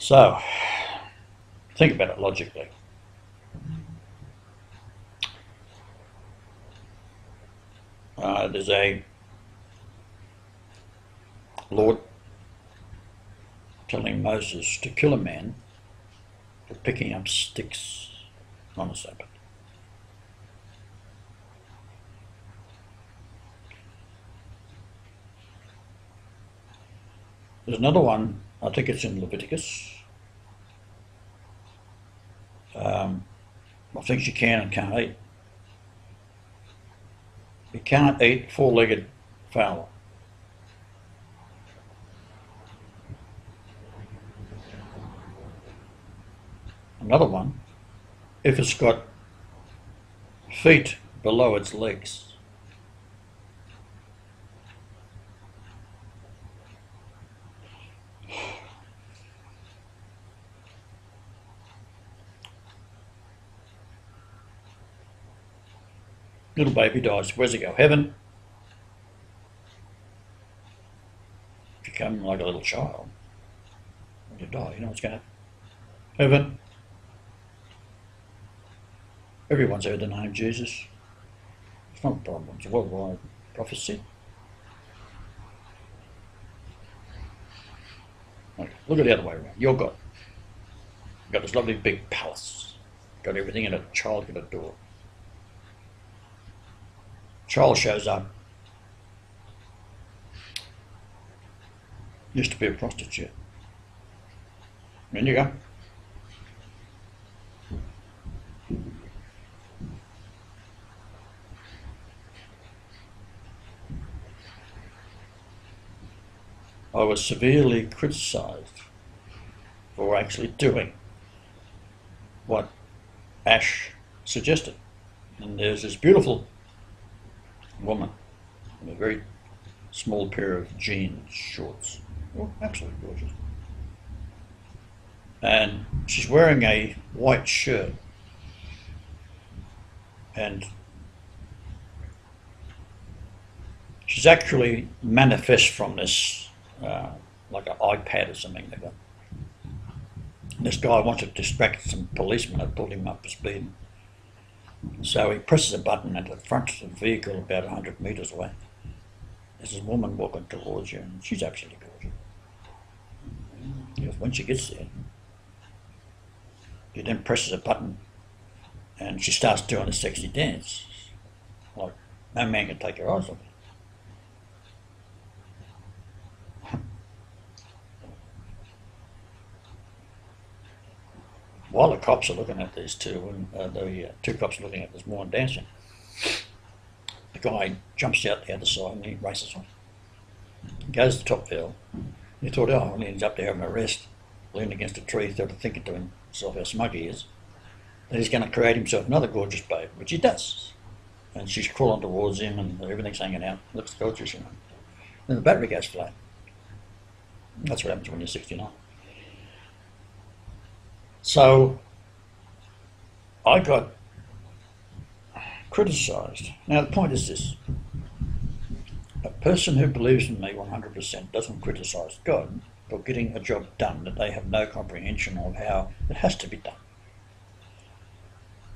So, think about it logically. Uh, there's a Lord telling Moses to kill a man for picking up sticks on a Sabbath. There's another one, I think it's in Leviticus. Um, I think you can and can't eat. You can't eat four-legged fowl. Another one, if it's got feet below its legs. Little baby dies. Where's it go? Heaven? You come like a little child, when you die, you know what's going to happen. Heaven. Everyone's heard the name Jesus. It's not a problem. It's a worldwide prophecy. Okay, look at the other way around. You're God. You've got this lovely big palace. Got everything in a child can adore. Child shows up. Used to be a prostitute. In you go. I was severely criticised for actually doing what Ash suggested. And there's this beautiful woman in a very small pair of jeans shorts. Oh, absolutely gorgeous. And she's wearing a white shirt. And she's actually manifest from this, uh, like an iPad or something like that. This guy wants to distract some policemen that pulled him up for speeding. So he presses a button at the front of the vehicle about 100 metres away. There's a woman walking towards you, and she's absolutely gorgeous. Because when she gets there, he then presses a button, and she starts doing a sexy dance. Like, no man can take her eyes off her. While the cops are looking at these two, and uh, the uh, two cops are looking at this woman dancing, the guy jumps out the other side and he races on. He goes to top hill. He thought, oh, he ends up there having a rest, leaning against a tree, thought thinking to himself how smug he is, that he's going to create himself another gorgeous babe, which he does. And she's crawling towards him and everything's hanging out. Looks gorgeous, you know. Then the battery goes flat. That's what happens when you're 69. So I got criticised. Now, the point is this a person who believes in me 100% doesn't criticise God for getting a job done that they have no comprehension of how it has to be done.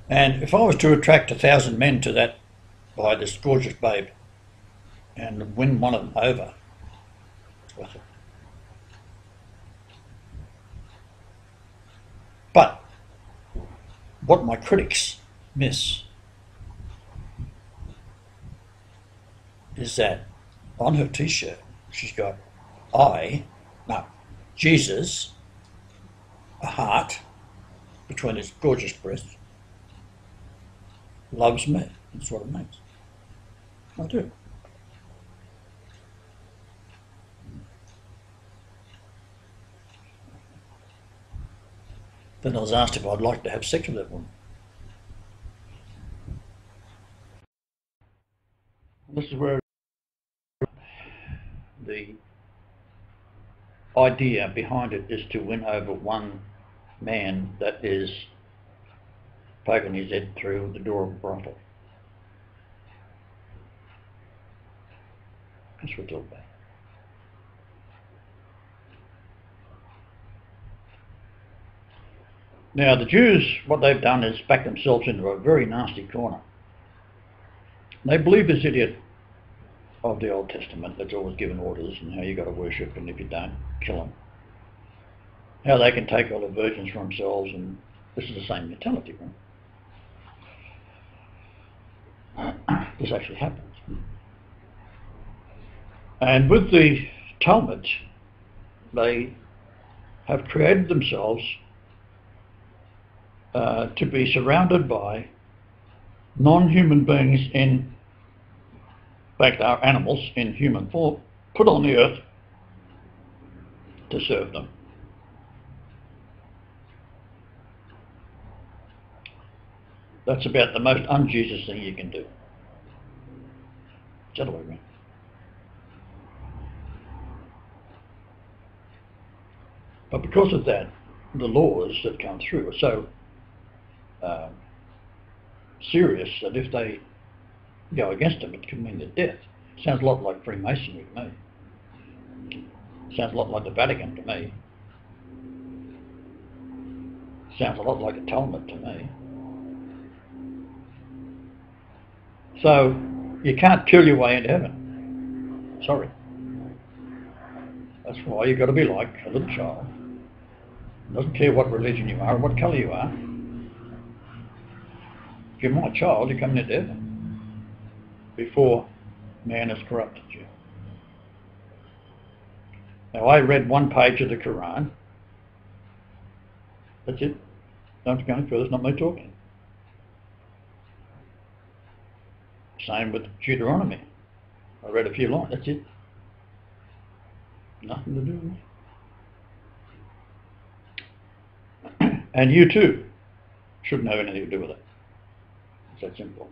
And if I was to attract a thousand men to that by this gorgeous babe and win one of them over, it's worth it. But what my critics miss is that on her t-shirt she's got I, no, Jesus, a heart between his gorgeous breasts, loves me. That's what it means. I do. Then I was asked if I'd like to have sex with that woman. This is where the idea behind it is to win over one man that is poking his head through the door of a brothel. That's what it's all about. Now, the Jews, what they've done is back themselves into a very nasty corner. They believe this idiot of the Old Testament that's always given orders and how you've got to worship and if you don't, kill them. How they can take all the virgins for themselves and this is the same mentality, right? this actually happens. And with the Talmud, they have created themselves uh, to be surrounded by non-human beings in fact are animals in human form put on the earth to serve them. That's about the most un-Jesus thing you can do. It's the way. But because of that, the laws that come through are so um, serious that if they go against them, it could mean their death. Sounds a lot like Freemasonry to me. Sounds a lot like the Vatican to me. Sounds a lot like Talmud to me. So you can't kill your way into heaven. Sorry. That's why you've got to be like a little child. Doesn't care what religion you are what colour you are. If you're my child, you're coming into heaven before man has corrupted you. Now I read one page of the Quran. That's it. Don't go any further, it's not me talking. Same with Deuteronomy. I read a few lines, that's it. Nothing to do with me. And you too shouldn't have anything to do with it. It's that simple.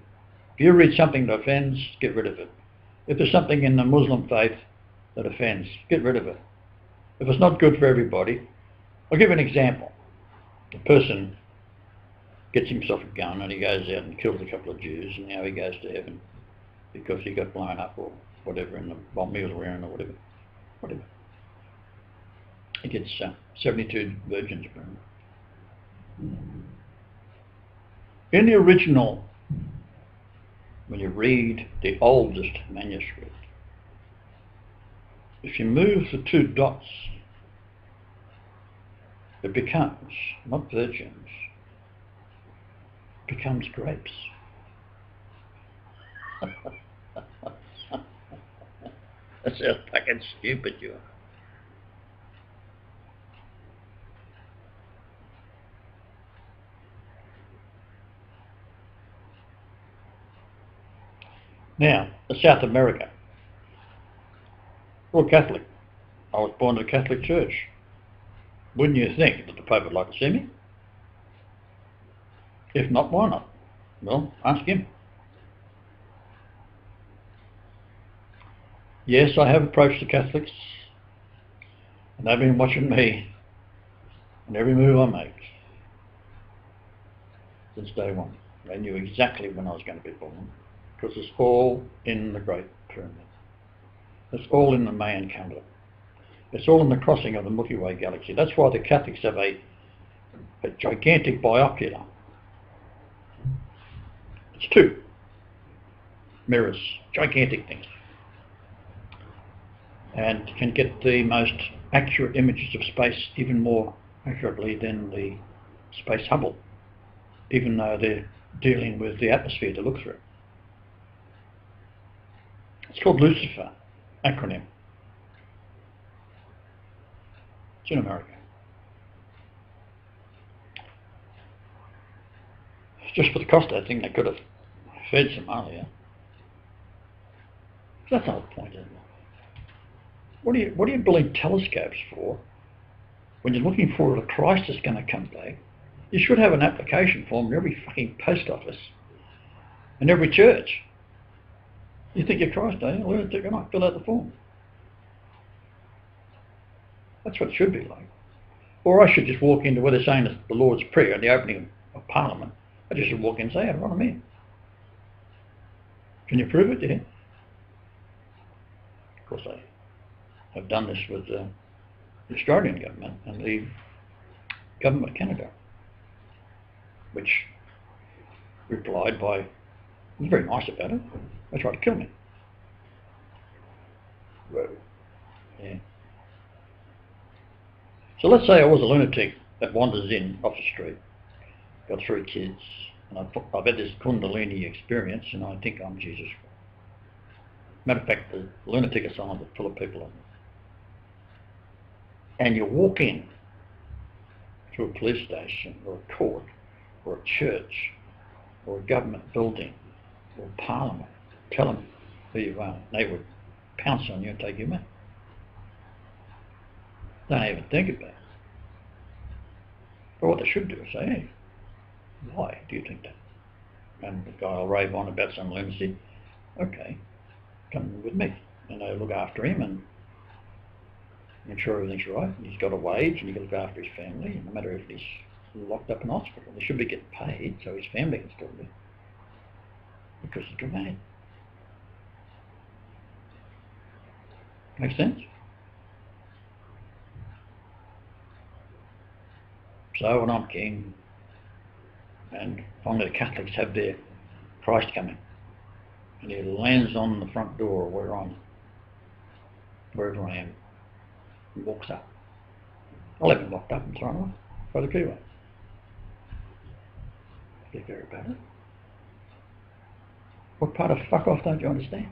If you read something that offends, get rid of it. If there's something in the Muslim faith that offends, get rid of it. If it's not good for everybody, I'll give an example. A person gets himself a gun and he goes out and kills a couple of Jews and now he goes to heaven because he got blown up or whatever in the bomb he was wearing or whatever. Whatever. He gets uh, 72 virgins burned. In the original, when you read the oldest manuscript, if you move the two dots, it becomes, not virgins, becomes grapes. That's how fucking stupid you are. Now, South America. Well, Catholic. I was born in a Catholic church. Wouldn't you think that the Pope would like to see me? If not, why not? Well, ask him. Yes, I have approached the Catholics, and they've been watching me and every move I make since day one. They knew exactly when I was going to be born because it's all in the Great Pyramid. It's all in the Mayan calendar. It's all in the crossing of the Milky Way galaxy. That's why the Catholics have a, a gigantic biocular. It's two mirrors, gigantic things, and can get the most accurate images of space even more accurately than the Space Hubble, even though they're dealing with the atmosphere to look through. It's called Lucifer, acronym. It's in America. Just for the cost that thing, they could have fed Somalia. That's not the point, is it? What do you, what are you building telescopes for when you're looking for a Christ going to come back? You should have an application form in every fucking post office and every church. You think you're Christ, are you? Take a night, fill out the form. That's what it should be like. Or I should just walk into where they're saying the Lord's Prayer in the opening of Parliament. I just should walk in and say, I want in. Can you prove it? Yeah. Of course, I have done this with the Australian government and the government of Canada. which replied by, very nice about it, they tried to kill me. Yeah. So let's say I was a lunatic that wanders in off the street, got three kids, and I've, I've had this Kundalini experience, and I think I'm Jesus. Matter of fact, the lunatic asylum is full of people in it. And you walk in to a police station, or a court, or a church, or a government building, or parliament, tell them who you are. Uh, they would pounce on you and take you in. Don't even think about it. But what they should do is say, hey, why do you think that? And the guy will rave on about some lunacy. Okay, come with me. And they look after him and ensure everything's right. And he's got a wage and got to look after his family. And no matter if he's locked up in hospital, he should be getting paid so his family can still live. Because he's got Make sense? So when I'm king, and finally the Catholics have their Christ coming, and he lands on the front door where I'm, wherever I am, he walks up. I'll have him locked up and thrown off throw the away. Be very bad. What part of fuck off don't you understand?